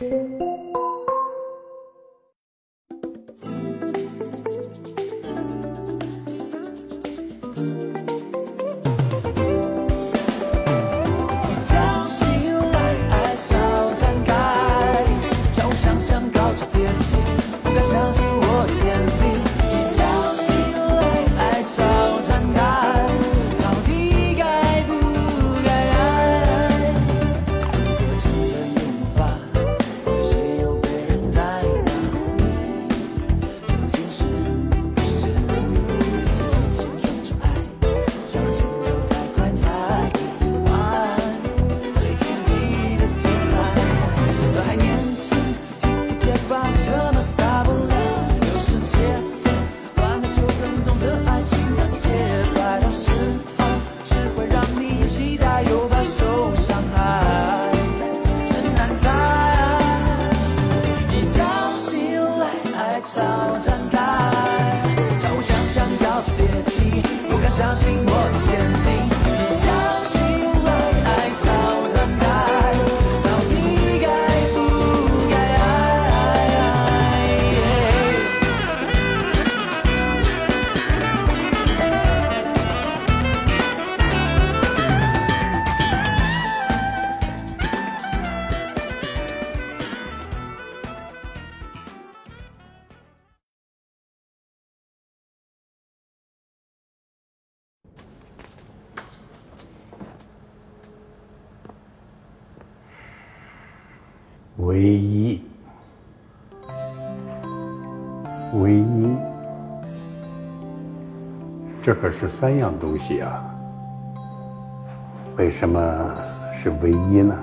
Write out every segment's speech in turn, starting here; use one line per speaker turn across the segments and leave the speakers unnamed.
一
唯一，唯一，这可是三样东西啊！为什么是唯一呢？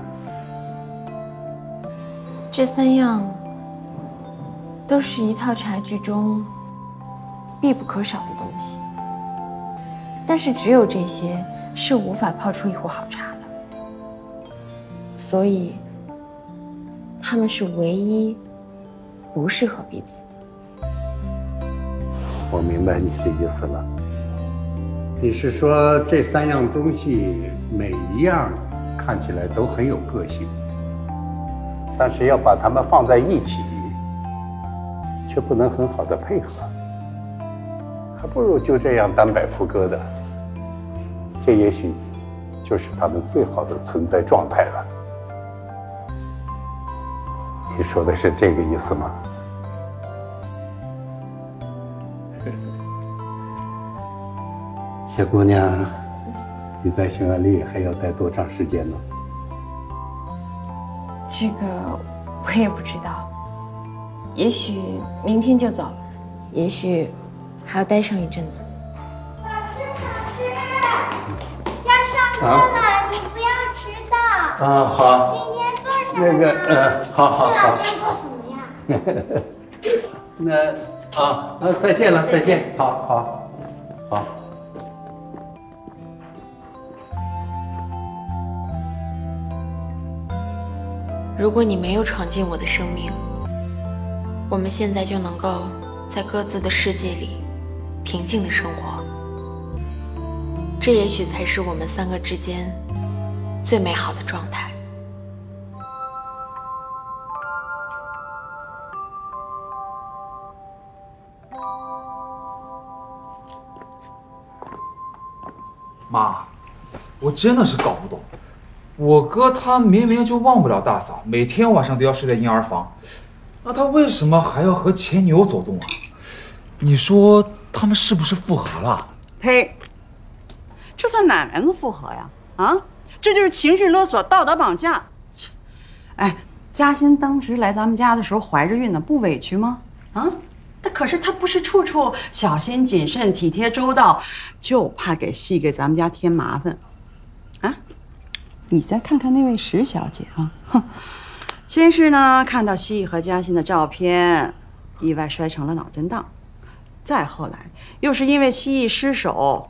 这三样都是一套茶具中必不可少的东西，但是只有这些是无法泡出一壶好茶的，所以他们是唯一不适合彼此。
我明白你的意思了。你是说这三样东西每一样看起来都很有个性，但是要把它们放在一起，却不能很好的配合，还不如就这样单摆副歌的。这也许就是他们最好的存在状态了。你说的是这个意思吗？小姑娘，你在匈牙利还要待多长时间呢？
这个我也不知道，也许明天就走，也许还要待上一阵子。
老师，老师要上课了，你不要迟到。
啊，好？那个，呃，好好
是
好
老，师做什么呀？
那啊，那再见了，再见，好好好。
如果你没有闯进我的生命，我们现在就能够在各自的世界里平静的生活。这也许才是我们三个之间最美好的状态。
我真的是搞不懂，我哥他明明就忘不了大嫂，每天晚上都要睡在婴儿房，那他为什么还要和前女友走动啊？你说他们是不是复合了？
呸！这算哪门子复合呀？啊，这就是情绪勒索、道德绑架。切哎，嘉欣当时来咱们家的时候怀着孕呢，不委屈吗？啊，那可是她不是处处小心谨慎、体贴周到，就怕给戏给咱们家添麻烦。你再看看那位石小姐啊，哼，先是呢看到西艺和嘉欣的照片，意外摔成了脑震荡。再后来，又是因为蜥蜴失手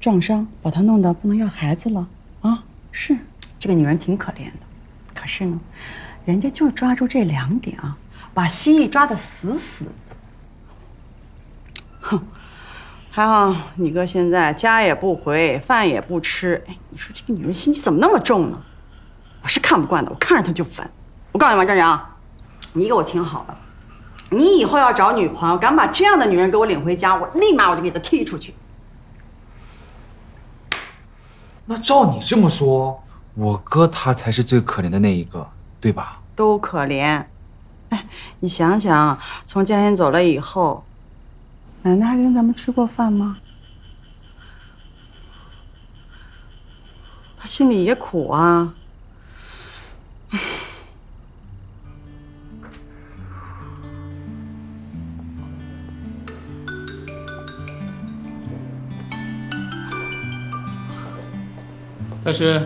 撞伤，把她弄得不能要孩子了啊！是这个女人挺可怜的，可是呢，人家就抓住这两点啊，把蜥蜴抓得死死的。哼，还好你哥现在家也不回，饭也不吃。哎，你说这个女人心机怎么那么重呢？我是看不惯的，我看着她就烦。我我告诉你王正阳，你给我听好了，你以后要找女朋友，敢把这样的女人给我领回家，我立马我就给她踢出去。
那照你这么说，我哥他才是最可怜的那一个，对吧？
都可怜。哎，你想想，从嘉欣走了以后，奶奶还跟咱们吃过饭吗？她心里也苦啊。
大师，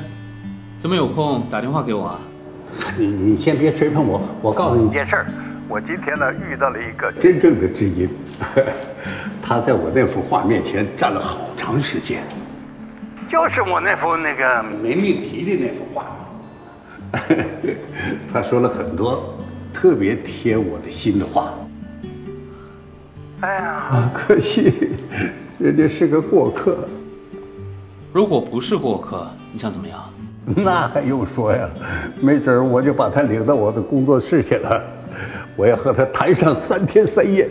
怎么有空打电话给我啊？
你你先别吹捧我，我告诉你件事儿，我今天呢遇到了一个真正的知音，他在我那幅画面前站了好长时间，就是我那幅那个没命题的那幅画。他说了很多特别贴我的心的话。哎呀，可惜人家是个过客。
如果不是过客，你想怎么样？
那还用说呀？没准儿我就把他领到我的工作室去了，我要和他谈上三天三夜。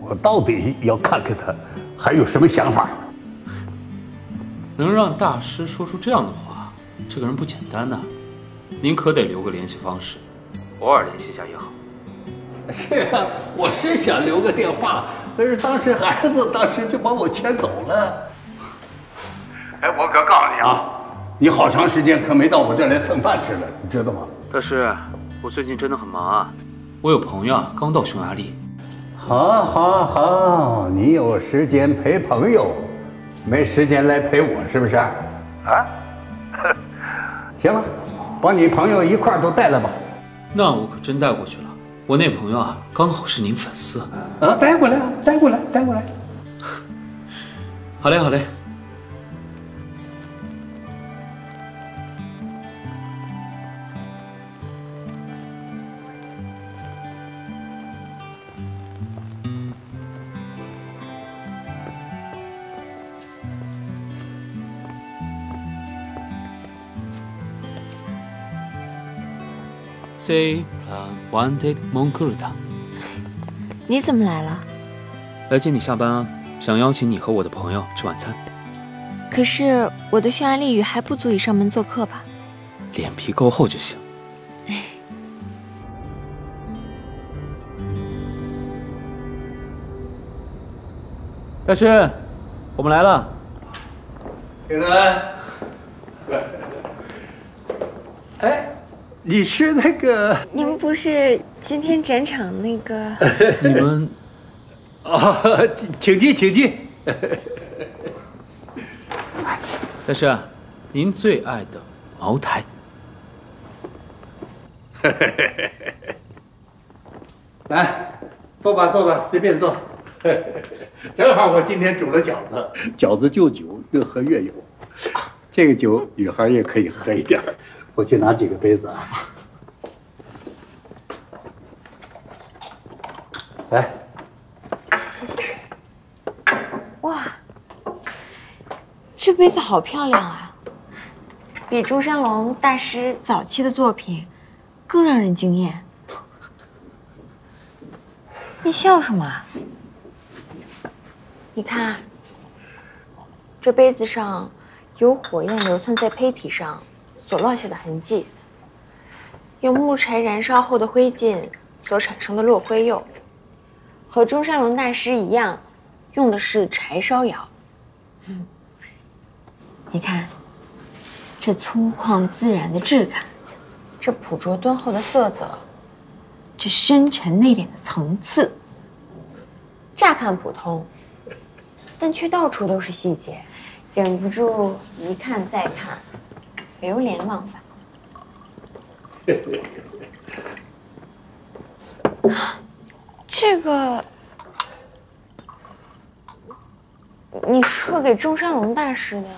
我到底要看看他还有什么想法。
能让大师说出这样的话，这个人不简单呐。您可得留个联系方式，偶尔联系一下也好。
是啊，我是想留个电话，可是当时孩子当时就把我牵走了。哎，我可告诉你啊，你好长时间可没到我这来蹭饭吃了，你知道吗？
大师，我最近真的很忙啊，我有朋友啊刚到匈牙利。
好，好，好，你有时间陪朋友，没时间来陪我，是不是？啊？行了，把你朋友一块儿都带来吧。
那我可真带过去了，我那朋友啊刚好是您粉丝。
啊，带过来，带过来，带过来。
好嘞，好嘞。Say plan wanted Monkurda，
你怎么来了？
来接你下班啊，想邀请你和我的朋友吃晚餐。
可是我的匈牙利语还不足以上门做客吧？
脸皮够厚就行。大师，我们来了。
平安。你是那个？
你们不是今天展场那个？
你们
啊，请进，请进。
大师，您最爱的茅台。
来，坐吧，坐吧，随便坐。正好我今天煮了饺子，饺子就酒，越喝越有。这个酒女孩也可以喝一点。我去拿几个杯子啊。来，
谢谢。哇，这杯子好漂亮啊，比中山龙大师早期的作品更让人惊艳。你笑什么？你看，这杯子上有火焰流窜在胚体上所落下的痕迹，有木柴燃烧后的灰烬所产生的落灰釉，和中山龙大师一样，用的是柴烧窑。嗯，你看，这粗犷自然的质感，这朴拙敦厚的色泽，这深沉内敛的层次，乍看普通。但却到处都是细节，忍不住一看再看，流连忘返。这个，你是贺给中山龙大师的。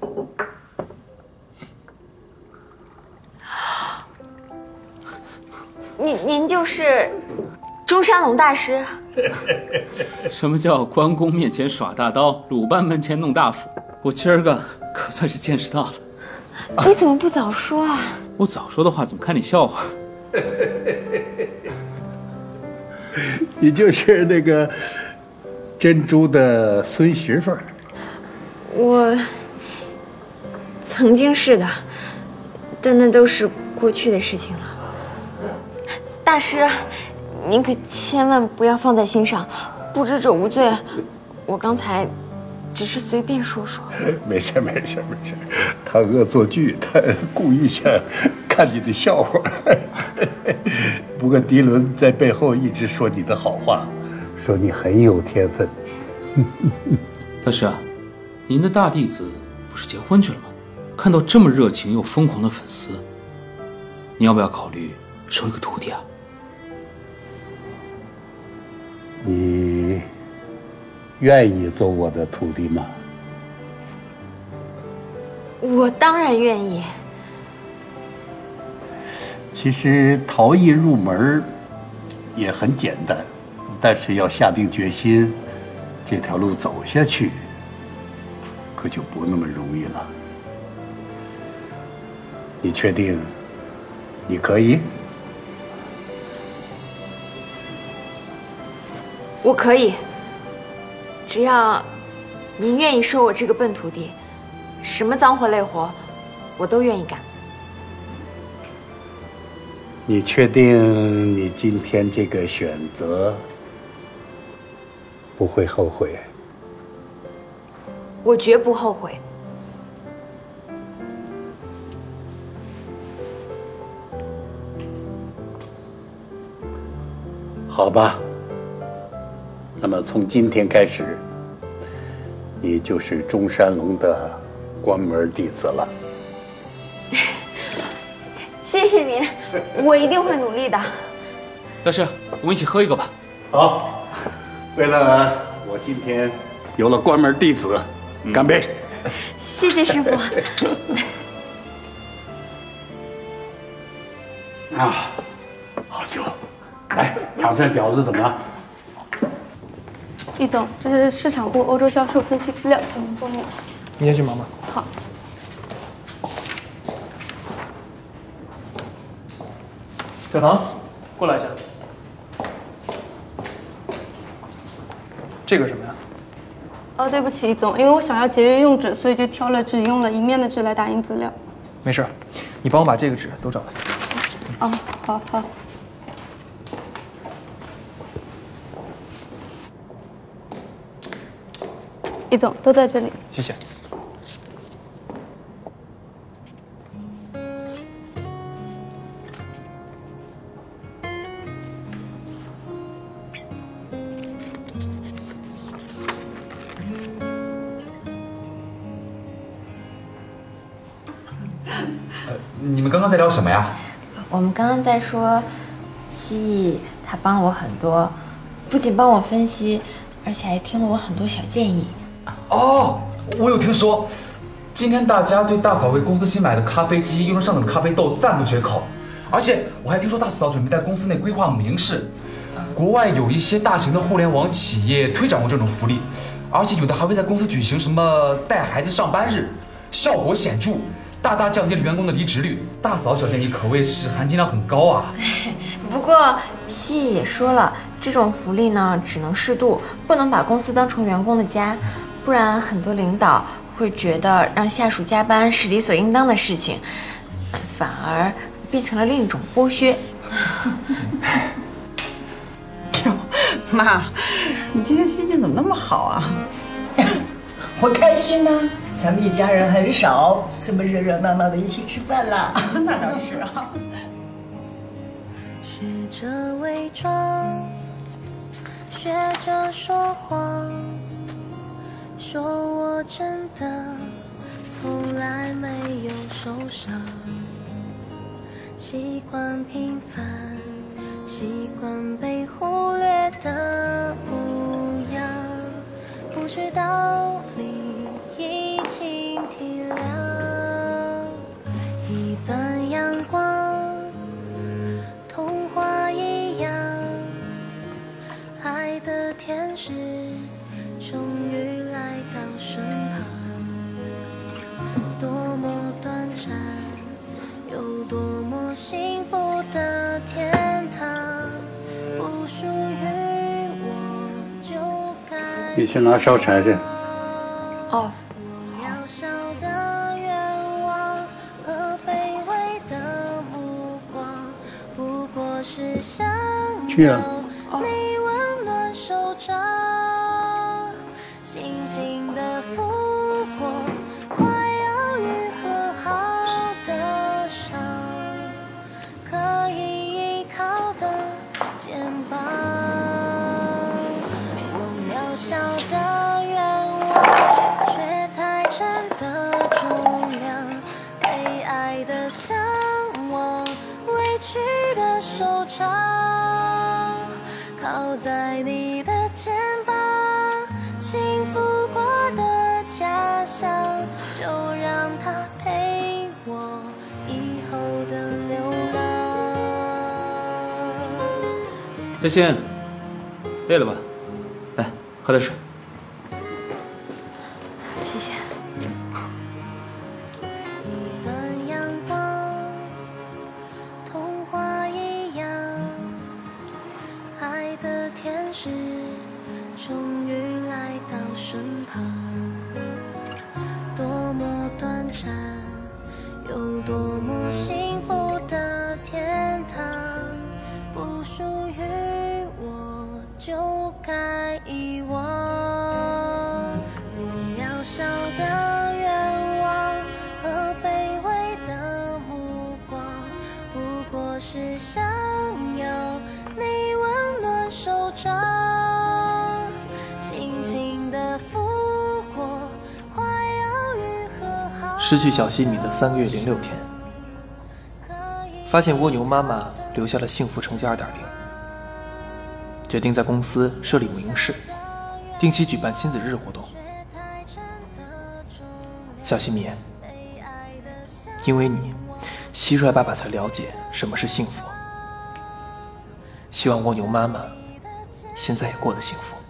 您您就是中山龙大师？
什么叫关公面前耍大刀，鲁班门前弄大斧？我今儿个可算是见识到了。
你怎么不早说啊？
我早说的话，怎么看你笑话？
你就是那个珍珠的孙媳妇儿。
我曾经是的，但那都是过去的事情了。大师，您可千万不要放在心上，不知者无罪。我刚才只是随便说说。
没事没事没事，他恶作剧，他故意想看你的笑话。不过迪伦在背后一直说你的好话，说你很有天分。
大师啊，您的大弟子不是结婚去了吗？看到这么热情又疯狂的粉丝，你要不要考虑收一个徒弟啊？
你愿意做我的徒弟吗？
我当然愿意。
其实陶艺入门也很简单，但是要下定决心，这条路走下去，可就不那么容易了。你确定你可以？
我可以，只要您愿意收我这个笨徒弟，什么脏活累活，我都愿意干。
你确定你今天这个选择不会后悔？
我绝不后悔。
好吧，那么从今天开始，你就是中山龙的关门弟子了。
谢谢您，我一定会努力的。
大师，我们一起喝一个吧。
好，为了我今天有了关门弟子，干杯！
谢谢师傅。
啊，好酒，来尝尝饺子怎么样？
易总，这是市场部欧洲销售分析资料，请您过目。
你先去忙吧。
好。
小唐，过来一下。这个什么呀？
哦，对不起，易总，因为我想要节约用纸，所以就挑了只用了一面的纸来打印资料。
没事，你帮我把这个纸都找来。
哦，好好。易总，都在这里。
谢谢。
你们刚刚在聊什么呀？
我们刚刚在说，蜥蜴他帮了我很多，不仅帮我分析，而且还听了我很多小建议。
哦，我有听说，今天大家对大嫂为公司新买的咖啡机用了上等的咖啡豆赞不绝口，而且我还听说大嫂准备在公司内规划明示，国外有一些大型的互联网企业推展过这种福利，而且有的还会在公司举行什么带孩子上班日，效果显著。大大降低了员工的离职率，大嫂小建议可谓是含金量很高啊。
不过蜥蜴也说了，这种福利呢只能适度，不能把公司当成员工的家，不然很多领导会觉得让下属加班是理所应当的事情，反而变成了另一种剥削。
哟，妈，你今天心情怎么那么好啊？
我开心啊！咱们一家人很少这么热热闹闹的一起吃饭啦。
那倒是啊。
学着伪装，学着说谎，说我真的从来没有受伤。习惯平凡，习惯被忽略的模样，不知道你。已经体谅，一段阳光，童话一样，爱的天使山有多么幸福的天堂不属于我就该你去拿烧柴去。
哦。
我渺小的愿望和卑微的目光不过是
去啊。
嘉欣，累了吧？来，喝点水。
失去小西米的三个月零六天，发现蜗牛妈妈留下了幸福成绩二点零，决定在公司设立母婴室，定期举办亲子日活动。小西米，因为你，蟋蟀爸爸才了解什么是幸福。希望蜗牛妈妈现在也过得幸福。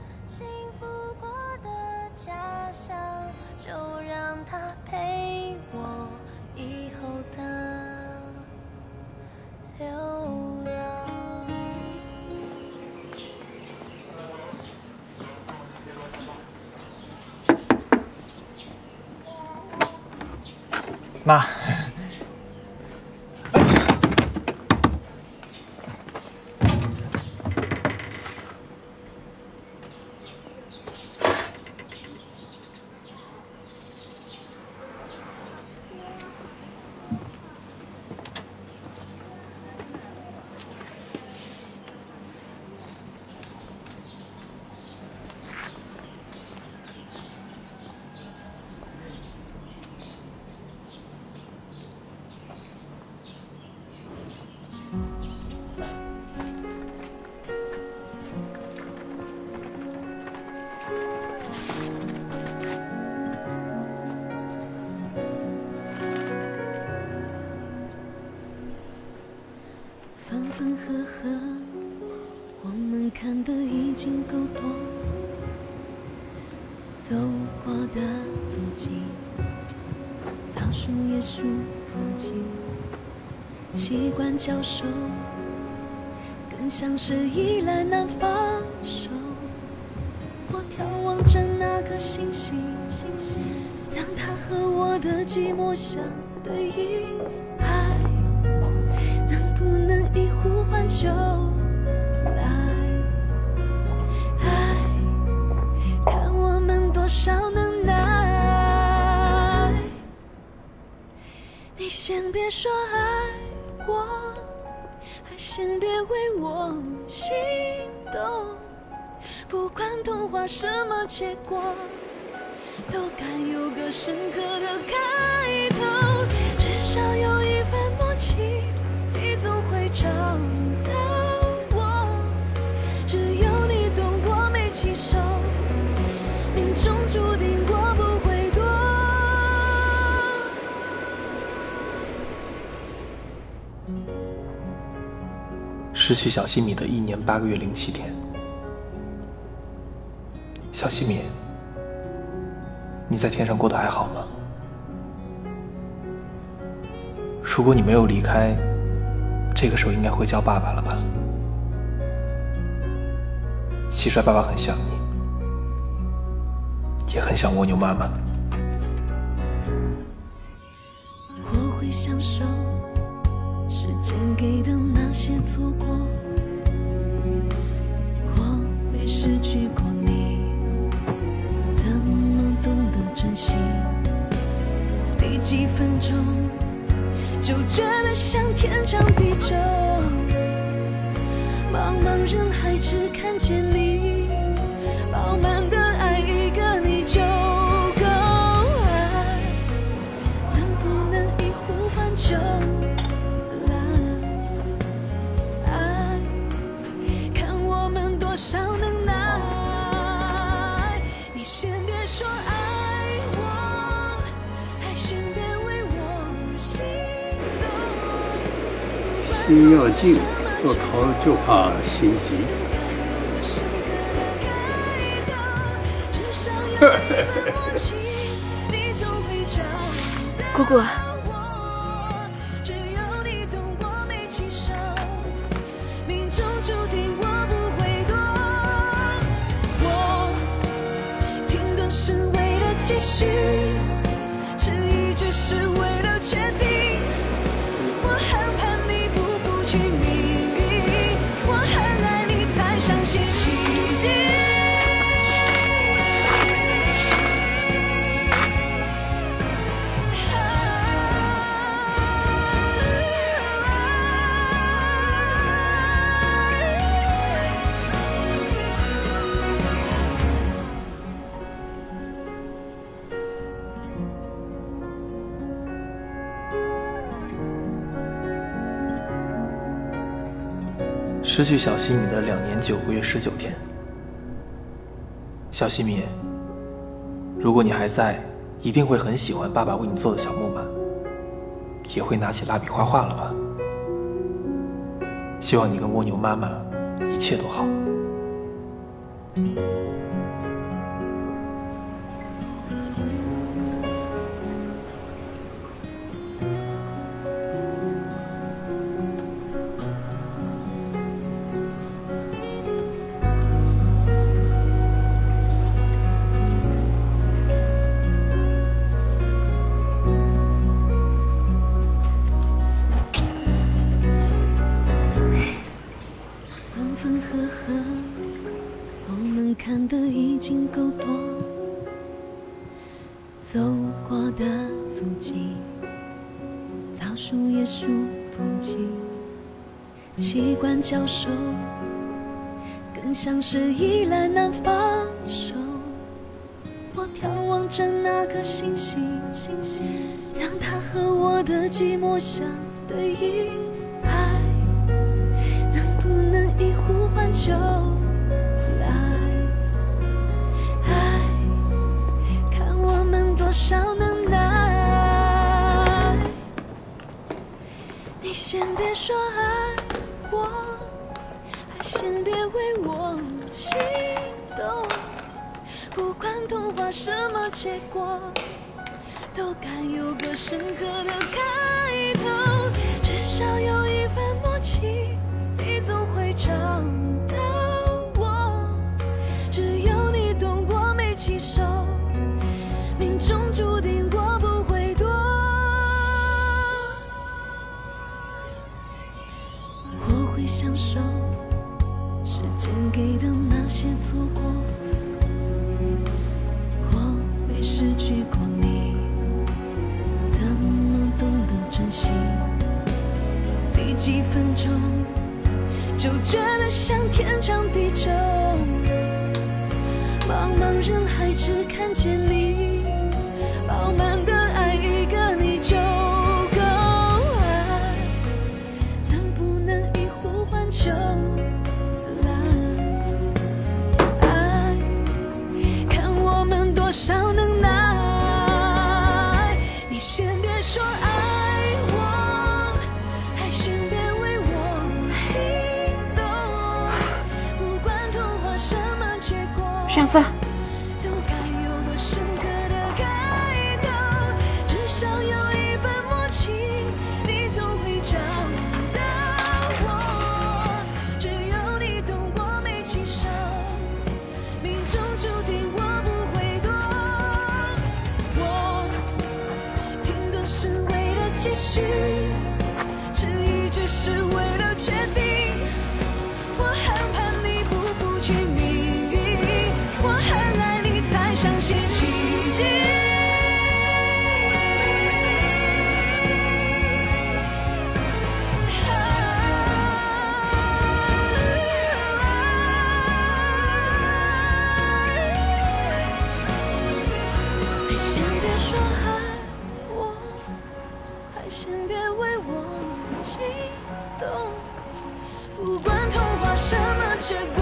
习惯交手，更像是依赖难放手。我眺望着那颗星星，让它和我的寂寞相对应。什么结果，都该有个深刻的开头。至少有一份默契，你总会找到我。只有你懂我没起手，命中注定我不会躲。
失去小西米的一年八个月零七天。西米你在天上过得还好吗？如果你没有离开这个时候应该会叫爸爸了吧？蟋蟀爸爸很想你也很想蜗牛妈妈。
说爱我心
要静，做头就怕心急。
姑姑
失去小西米的两年九个月十九天。小西米，如果你还在，一定会很喜欢爸爸为你做的小木马，也会拿起蜡笔画画了吧？希望你跟蜗牛妈妈一切都好。
敢有个深刻的开头至少有一份默契你总会找像天长地久茫茫人海只看见你。终究 should go.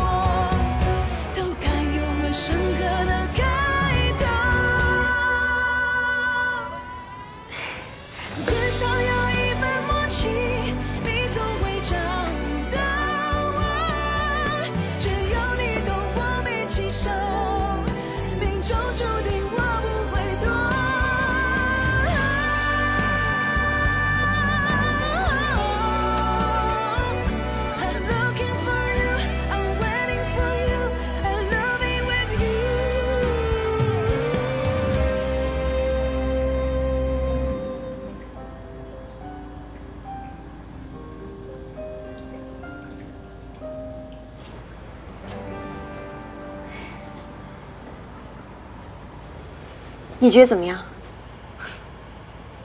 你
觉得怎么样？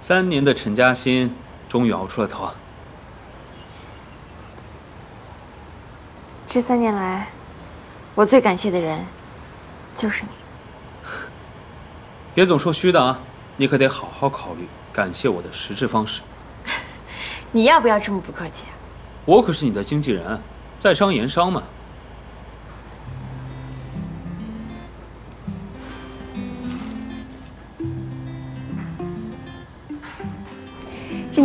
三年的陈嘉欣终于熬出了头。
这三年来，我最感谢的人，就是你。
别总说虚的啊，你可得好好考虑感谢我的实质方式。
你要不要这么不客气啊？
我可是你的经纪人，在商言商嘛。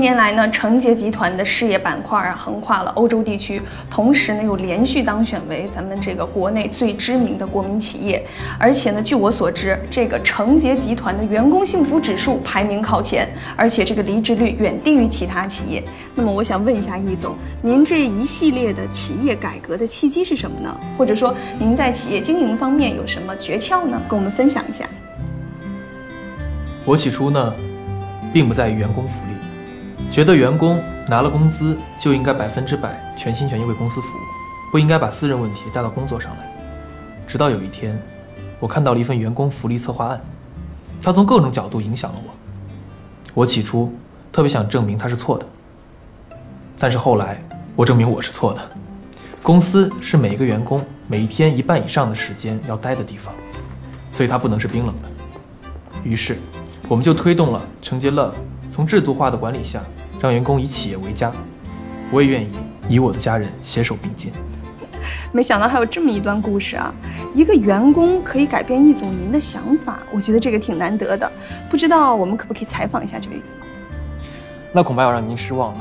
近年来呢，成杰集团的事业板块啊，横跨了欧洲地区，同时呢，又连续当选为咱们这个国内最知名的国民企业。而且呢，据我所知，这个成杰集团的员工幸福指数排名靠前，而且这个离职率远低于其他企业。那么，我想问一下易总，您这一系列的企业改革的契机是什么呢？或者说，您在企业经营方面有什么诀窍呢？跟我们分享一下。
我起初呢，并不在于员工福利，觉得员工拿了工资就应该百分之百全心全意为公司服务，不应该把私人问题带到工作上来。直到有一天，我看到了一份员工福利策划案，它从各种角度影响了我。我起初特别想证明它是错的，但是后来我证明我是错的。公司是每一个员工每一天一半以上的时间要待的地方，所以它不能是冰冷的。于是，我们就推动了承接 Love，从制度化的管理下，让员工以企业为家。我也愿意以我的家人携手并进。
没想到还有这么一段故事啊！一个员工可以改变易总您的想法，我觉得这个挺难得的。不知道我们可不可以采访一下这位员工？
那恐怕要让您失望了。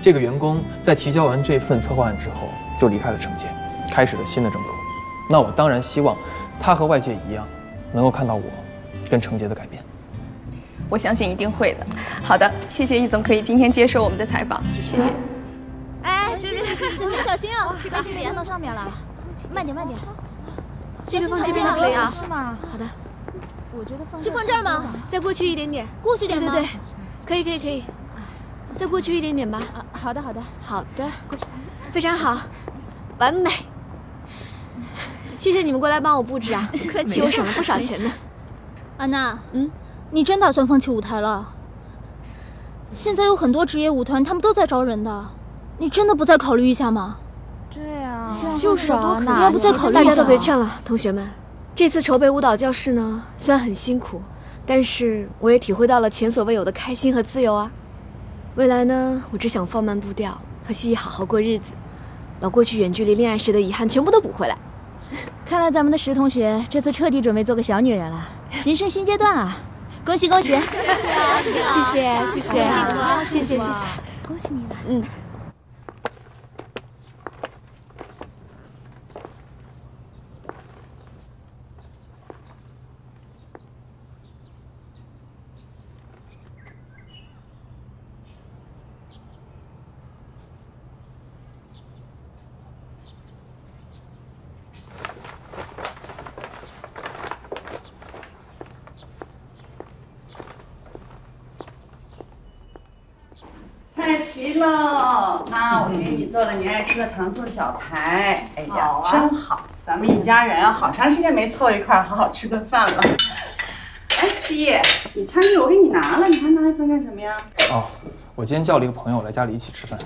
这个员工在提交完这份策划案之后，就离开了承建，开始了新的征途。那我当然希望他和外界一样，能够看到我跟承杰的改变。
我相信一定会的。好的，谢谢易总可以今天接受我们的采访，谢谢。
哎，这边小心小心啊！刚才连到上面了，慢点慢点。
这个放这边就可以啊。
是吗？
好的。
我觉得放
就放这儿吗？再过去一点点。
过去点吗
对对对，可以可以可以。再过去一点点吧。
啊，好的好的
好的，非常好，完美。谢谢你们过来帮我布置啊，
不客气
替我省了不少钱呢。
安娜，
嗯，
你真打算放弃舞台了？现在有很多职业舞团，他们都在招人的，你真的不再考虑一下吗？对啊，
就是啊，
你要不再考虑一下？
大家都别劝了，同学们。这次筹备舞蹈教室呢，虽然很辛苦，但是我也体会到了前所未有的开心和自由啊。未来呢，我只想放慢步调，和西西好好过日子，把过去远距离恋爱时的遗憾全部都补回来。
看来咱们的石同学这次彻底准备做个小女人了，人生新阶段啊！恭喜恭喜！
谢谢谢谢谢谢谢谢，
恭喜你了。
嗯。
做了你爱吃的糖醋小排。哎呀，
好啊
真好，咱们一家人啊，好长时间没凑一块儿好好吃顿饭了。哎，七叶，你餐具我给你拿了，你还拿来饭干什么呀？
哦，我今天叫了一个朋友来家里一起吃饭。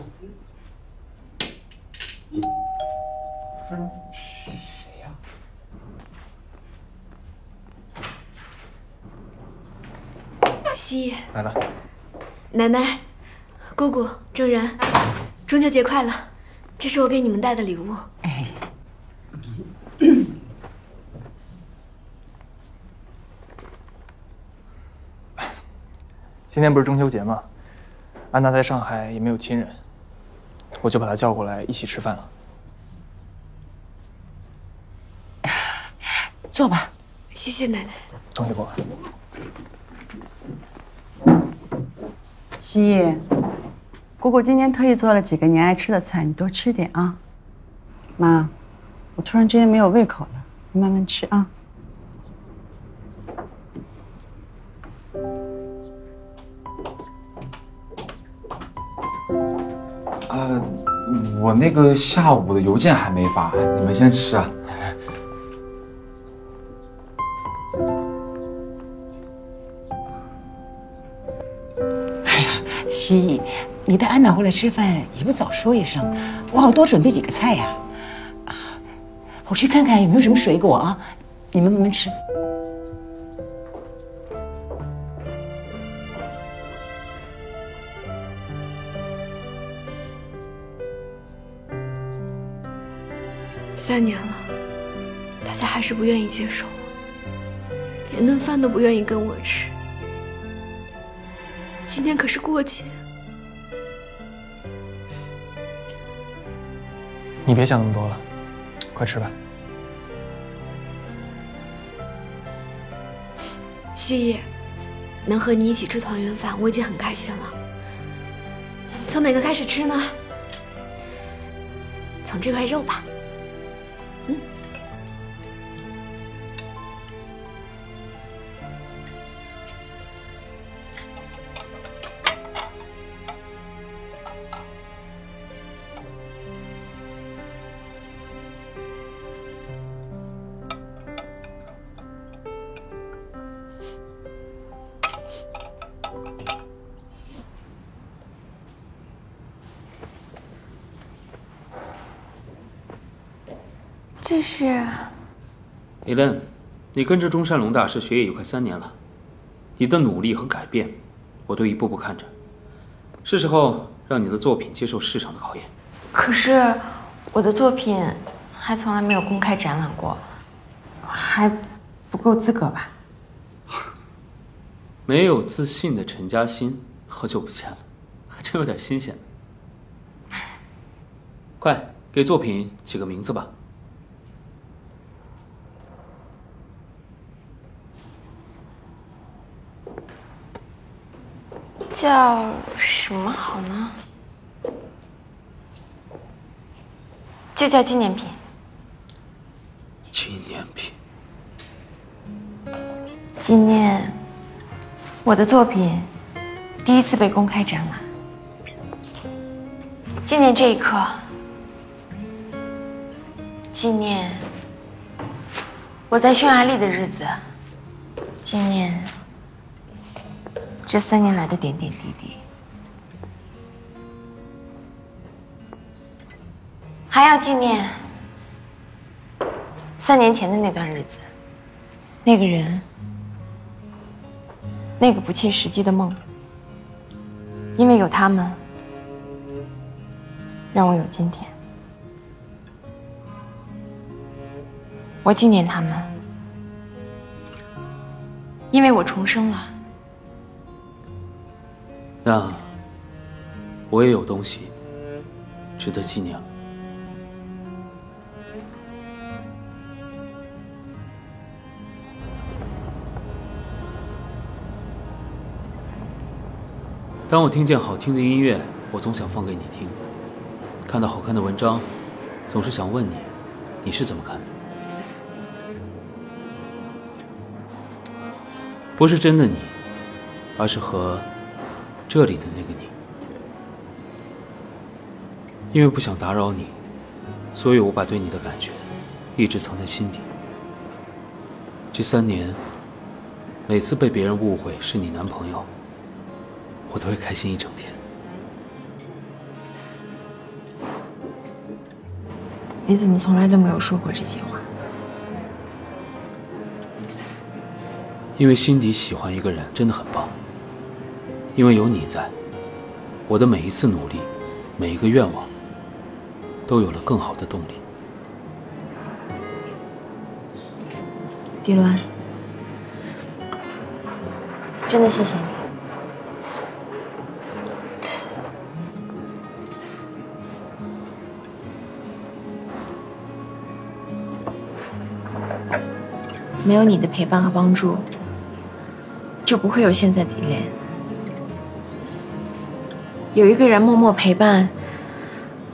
西
来了，
奶奶、姑姑、正然，中秋节快乐！这是我给你们带的礼物。
今天不是中秋节吗？安娜在上海也没有亲人，我就把她叫过来一起吃饭了。
坐吧。
谢谢奶奶。
东西过来。
西叶，姑姑今天特意做了几个你爱吃的菜，你多吃点啊。妈，我突然之间没有胃口了，你慢慢吃啊。
啊，我那个下午的邮件还没发，你们先吃啊。
哎呀西义，你带安娜回来吃饭也不早说一声，我好多准备几个菜呀。啊，我去看看有没有什么水果啊，你们慢慢吃。
三年了，大家还是不愿意接受我，连顿饭都不愿意跟我吃。今天可是过节，
你别想那么多了，快吃吧。
谢意，能和你一起吃团圆饭，我已经很开心了。从哪个开始吃呢？从这块肉吧。
李 lenn，你跟着中山龙大师学业有快三年了，你的努力和改变，我都一步步看着。是时候让你的作品接受市场的考验。
可是我的作品还从来没有公开展览过，还不够资格吧？
没有自信的陈嘉欣，好久不见了，还真有点新鲜。快给作品起个名字吧。
叫什么好呢？就叫纪念品。
纪念品。
纪念我的作品第一次被公开展览，纪念这一刻，纪念我在匈牙利的日子，纪念这三年来的点点滴滴，还要纪念三年前的那段日子，那个人。那个不切实际的梦，因为有他们，让我有今天。我纪念他们，因为我重生了。
那我也有东西值得纪念。当我听见好听的音乐，我总想放给你听；看到好看的文章，总是想问你，你是怎么看的？不是真的你，而是和这里的那个你。因为不想打扰你，所以我把对你的感觉一直藏在心底。这三年，每次被别人误会是你男朋友，我都会开心一整天。
你怎么从来都没有说过这些话？
因为心底喜欢一个人真的很棒。因为有你在，我的每一次努力，每一个愿望，都有了更好的动力。
迪伦，真的谢谢你。没有你的陪伴和帮助，就不会有现在的依恋。有一个人默默陪伴、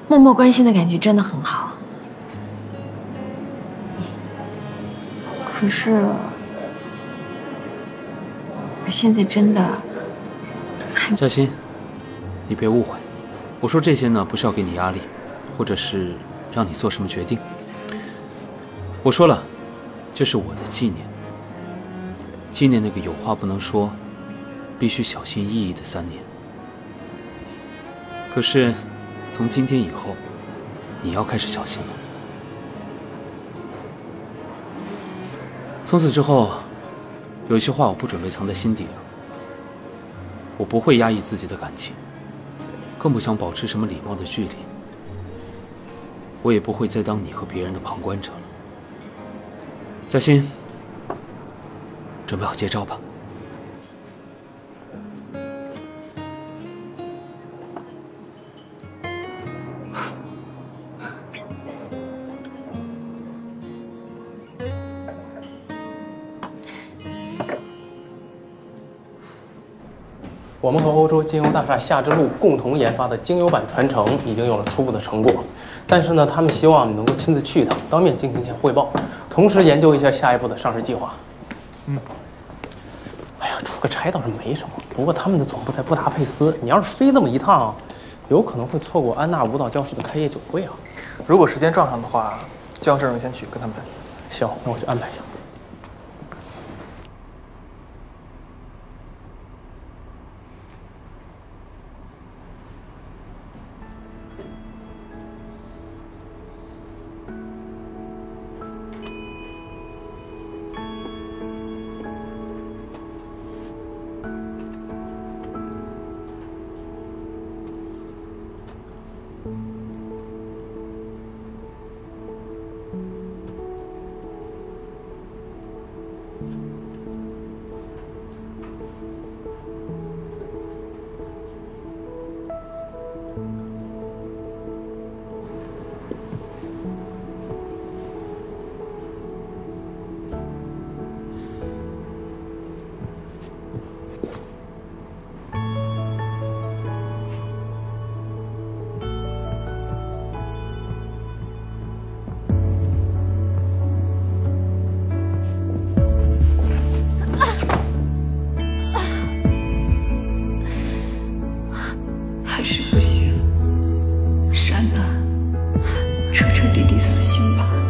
默默关心的感觉真的很好。可是，我现在真的……
嘉欣，你别误会，我说这些呢，不是要给你压力，或者是让你做什么决定。我说了。这是我的纪念，纪念那个有话不能说、必须小心翼翼的三年。可是，从今天以后，你要开始小心了。从此之后，有些话我不准备藏在心底了。我不会压抑自己的感情，更不想保持什么礼貌的距离。我也不会再当你和别人的旁观者了。小新，准备好接招吧。
我们和欧洲金融大厦夏之路共同研发的精油版传承已经有了初步的成果，但是呢，他们希望你能够亲自去一趟，当面进行一下汇报。同时研究一下下一步的上市计划。嗯，哎呀，出个差倒是没什么。不过他们的总部在布达佩斯，你要是飞这么一趟，有可能会错过安娜舞蹈教室的开业酒会啊。
如果时间撞上的话，就让郑荣先去跟他们。
行，那我去安排一下。彻彻底底死心吧。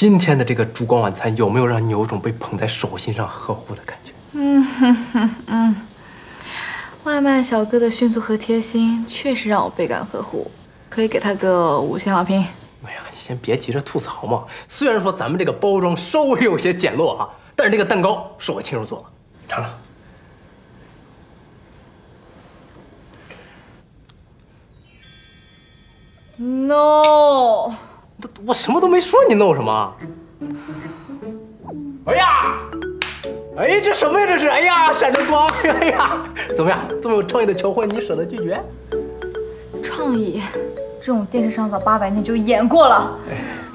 今天的这个烛光晚餐有没有让你有种被捧在手心上呵护的感觉？
嗯哼哼嗯，外卖小哥的迅速和贴心确实让我倍感呵护，可以给他个五星好评。
哎呀，你先别急着吐槽嘛。虽然说咱们这个包装稍微有些简陋啊，但是这个蛋糕是我亲手做的，尝尝。
No。
我什么都没说，你弄什么？哎呀，哎，这什么呀？这是？哎呀，闪着光！哎呀，怎么样？这么有创意的求婚，你舍得拒绝？
创意，这种电视上早八百年就演过了。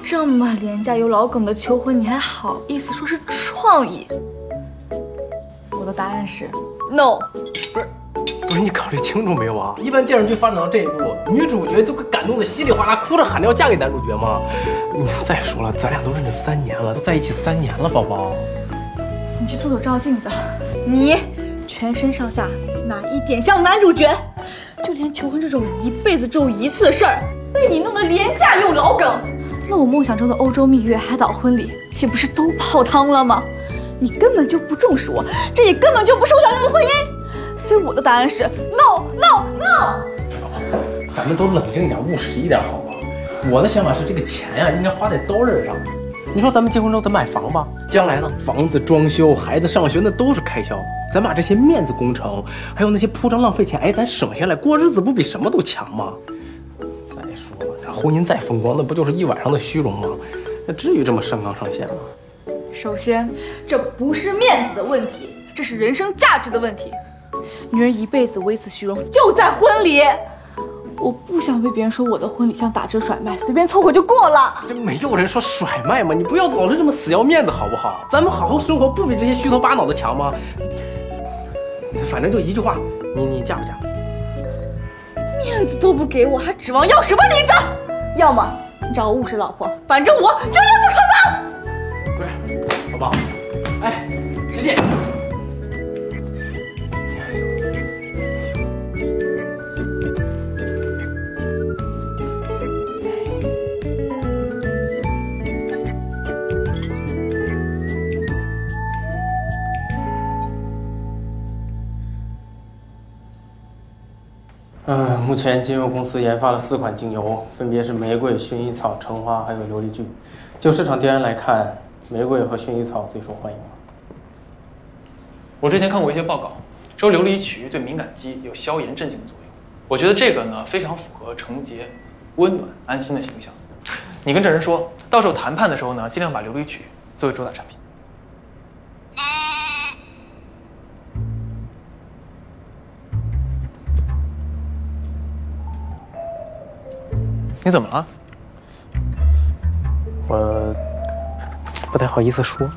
这么廉价又老梗的求婚，你还好意思说是创意？我的答案是 no。
不是你考虑清楚没有啊？一般电视剧发展到这一步，女主角都会感动的稀里哗啦，哭着喊着要嫁给男主角吗？你再说了，咱俩都认识三年了，都在一起三年了，宝宝。
你去厕所照镜子，你全身上下哪一点像男主角？就连求婚这种一辈子只有一次的事儿，被你弄得廉价又老梗。那我梦想中的欧洲蜜月、海岛婚礼，岂不是都泡汤了吗？你根本就不重视我，这也根本就不是我想要的婚姻。所以我的答案是 no no no。
咱们都冷静一点，务实一点，好吗？我的想法是，这个钱呀、应该花在刀刃上。你说咱们结婚之后得买房吧，将来呢，房子装修、孩子上学那都是开销。咱把这些面子工程，还有那些铺张浪费钱，哎，咱省下来过日子，不比什么都强吗？再说了，这婚姻再风光，那不就是一晚上的虚荣吗？那至于这么上纲上线吗？
首先，这不是面子的问题，这是人生价值的问题。女人一辈子唯此虚荣，就在婚礼。我不想被别人说我的婚礼像打折甩卖，随便凑合就过了。
这没有人说甩卖嘛，你不要老是这么死要面子好不好？咱们好好生活，不比这些虚头巴脑的强吗？反正就一句话，你你嫁不嫁？
面子都不给我，还指望要什么里子？要么你找个务实老婆，反正我绝对不可能。
不是，宝宝，哎，琪琪。目前精油公司研发了四款精油，分别是玫瑰、薰衣草、橙花还有琉璃苣。就市场调研来看，玫瑰和薰衣草最受欢迎。
我之前看过一些报告，说琉璃曲对敏感肌有消炎镇静的作用。我觉得这个呢非常符合程洁、温暖、安心的形象。你跟这人说，到时候谈判的时候呢，尽量把琉璃曲作为主打产品。你怎么了？
我不太好意思说。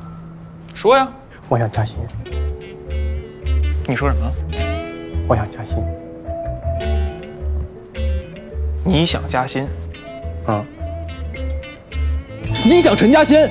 说呀。
我想加薪。
你说什么？
我想加薪。
你想加薪？
啊。
你想陈嘉欣？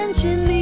看见你，